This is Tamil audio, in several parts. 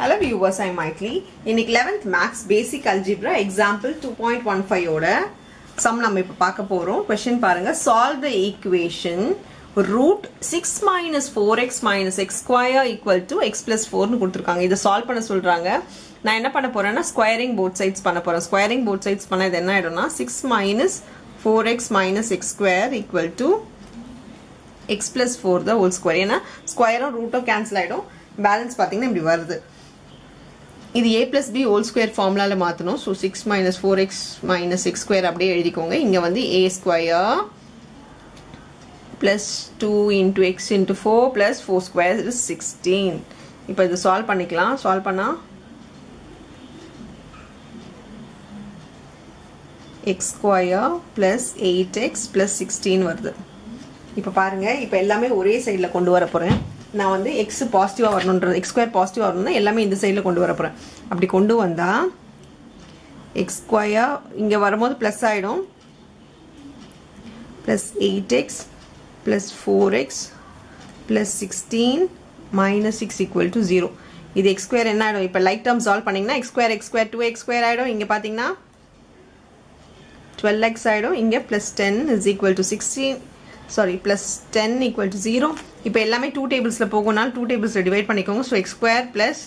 ஹலோ வியூவர்ஸ் ஐ மைக்லி இன்னைக்கு eleventh maths basic algebra example two point one ஃபைவோட sum நம்ம இப்போ பார்க்க போகிறோம் கொஷின் பாருங்க. Solve the equation root six minus four x minus x square equal to x plus ஃபோர்னு கொடுத்துருக்காங்க. இதை சால்வ் பண்ண சொல்கிறாங்க நான் என்ன பண்ண போகிறேன்னா ஸ்கொயரிங் போட் சைட்ஸ் பண்ண போகிறேன் ஸ்கொயரிங் போட் சைட்ஸ் பண்ண இது என்ன ஆகிடும்னா six minus four x minus x square equal to x plus four the whole square ஏன்னா ஸ்கொயரும் ரூட்டும் கேன்சல் ஆகிடும் பேலன்ஸ் பார்த்தீங்கன்னா இப்படி வருது. இது A plus B whole square ஃபார்முலாவில் மாற்றணும் so six minus four x minus x square அப்படியே எழுதிக்கோங்க. இங்கே வந்து A square plus two into x into four plus four square is sixteen இப்போ இது சால்வ் பண்ணிக்கலாம். சால்வ் பண்ணால் x square plus eight x plus sixteen வருது. இப்போ பாருங்கள் இப்போ எல்லாமே ஒரே சைடில் கொண்டு வர போகிறேன் நான் வந்து எக்ஸ் பாசிட்டிவாக வரணுன்றது எக்ஸ் ஸ்கொயர் பாசிட்டிவாக வரணும்னா எல்லாமே இந்த சைடில் கொண்டு வர போகிறேன் அப்படி கொண்டு வந்தால் எக்ஸ் ஸ்கொயர் இங்கே வரும்போது ப்ளஸ் ஆகிடும் plus eight x plus four x plus sixteen minus six equal to zero இது எக்ஸ் ஸ்கொயர் என்ன ஆகிடும் இப்போ லைக் டேர்ம் சால்வ் பண்ணிங்கன்னா x square x square two x square ஆகிடும் இங்கே பார்த்தீங்கன்னா டுவெல் எக்ஸ் ஆகிடும் இங்கே plus ten is equal to sixteen sorry plus ten equal to zero இப்போ எல்லாமே டூ டேபிள்ஸில் போகணும்னாலும் டூ டேபிள்ஸில் டிவைட் பண்ணிக்கோங்க. So x square plus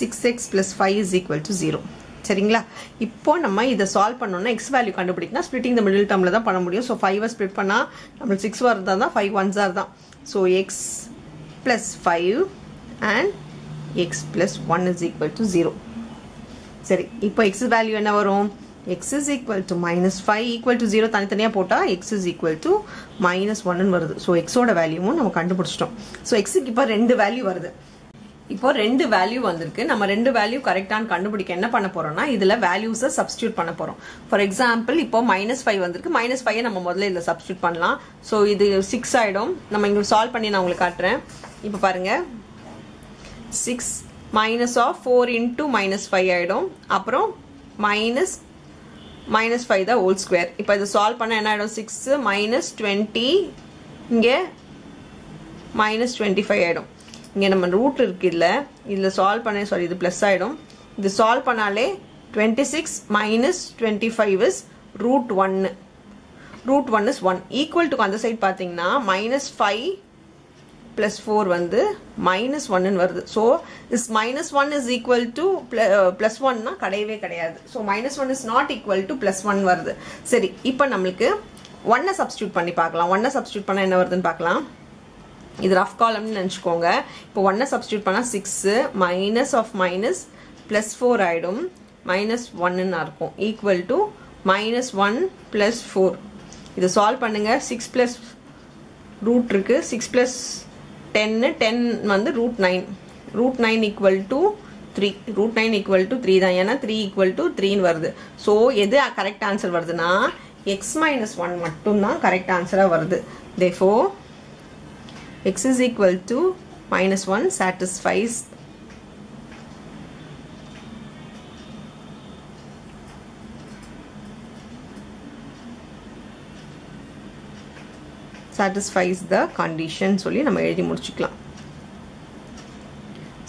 six x plus five is equal to zero சரிங்களா? இப்போ நம்ம இதை சால்வ் பண்ணோம்னா எக்ஸ் வேல்யூ கண்டுபிடிக்கணும் ஸ்பிளிட்டிங் த மிடில் டேர்மில் தான் பண்ண முடியும். ஸோ ஃபைவை ஸ்ப்ளிட் பண்ணால் நம்மளுக்கு சிக்ஸ் வரதா தான் ஃபைவ் ஒன்ஸ் ஆர் தான் so x plus five and x plus one is equal to zero சரி இப்போ எக்ஸ் வேல்யூ என்ன வரும்? X is equal to minus 5 equal to 0 தனித்தனியாக போட்டால் x is equal to minus 1 வருது. ஸோ எக்ஸோட வேல்யூவும் நம்ம கண்டுபிடிச்சிட்டோம். ஸோ எக்ஸுக்கு இப்போ ரெண்டு வேல்யூ வருது. இப்போ ரெண்டு வேல்யூ வந்திருக்கு. நம்ம ரெண்டு வேல்யூ கரெக்டானு கண்டுபிடிக்க என்ன பண்ண போறோம்னா இதுல வேல்யூஸை சப்ஸ்டியூட் பண்ண போறோம். ஃபார் எக்ஸாம்பிள் இப்போ மைனஸ் ஃபைவ் வந்திருக்கு. மைனஸ் ஃபைவ் நம்ம முதல்ல இதில் சப்ஸ்டியூட் பண்ணலாம். ஸோ இது சிக்ஸ் ஆயிடும். நம்ம இங்கே சால்வ் பண்ணி நான் உங்களுக்கு காட்டுறேன். இப்போ பாருங்க. Six minus of four into minus five ஆயிடும். அப்புறம் மைனஸ் மைனஸ் ஃபைவ் தான் ஹோல் ஸ்கொயர் இப்போ இது சால்வ் பண்ண என்ன ஆகிடும் சிக்ஸு மைனஸ் டுவெண்ட்டி இங்கே மைனஸ் டுவெண்ட்டி ஃபைவ் ஆகிடும் இங்கே நம்ம ரூட் இருக்கு இதில் இதில் சால்வ் பண்ண சாரி இது ப்ளஸ் ஆகிடும் இது சால்வ் பண்ணாலே twenty six minus twenty five is root ஒன்னு root one is one equal to அந்த சைட் பார்த்தீங்கன்னா மைனஸ் ஃபைவ் ப்ளஸ் ஃபோர் வந்து மைனஸ் ஒன்னு வருது. So is minus one is equal to plus ஒன்னா கிடையவே கிடையாது. So minus one is not equal to plus one வருது. சரி இப்போ நம்மளுக்கு ஒன்னை சப்ஸ்டியூட் பண்ணி பார்க்கலாம். ஒன்னை சப்ஸ்டியூட் பண்ணால் என்ன வருதுன்னு பார்க்கலாம். இது ரஃப் காலம்னு நினச்சிக்கோங்க. இப்போ ஒன்னை சப்ஸ்டியூட் பண்ணால் six minus of minus plus four ஆகிடும் மைனஸ் ஒன்னுன்னு இருக்கும் equal to minus one plus four இதை சால்வ் பண்ணுங்கள் சிக்ஸ் ப்ளஸ் ரூட் இருக்குது சிக்ஸ் ப்ளஸ் டென்னு டென் வந்து root nine root nine equal to three root nine equal to three தான். ஏன்னா த்ரீ ஈக்குவல் டு த்ரீன்னு வருது. ஸோ எது கரெக்ட் ஆன்சர் வருதுன்னா எக்ஸ் மைனஸ் ஒன் மட்டும்தான் கரெக்ட் ஆன்சராக வருது. Therefore x is equal to minus one satisfies satisfies the condition சொல்லி நம்ம எழுதி முடிச்சுக்கலாம்.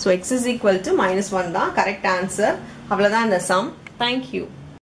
So x is equal to minus one தான் கரெக்ட் ஆன்சர் அவ்வளோதான் இந்த சம் தேங்க்யூ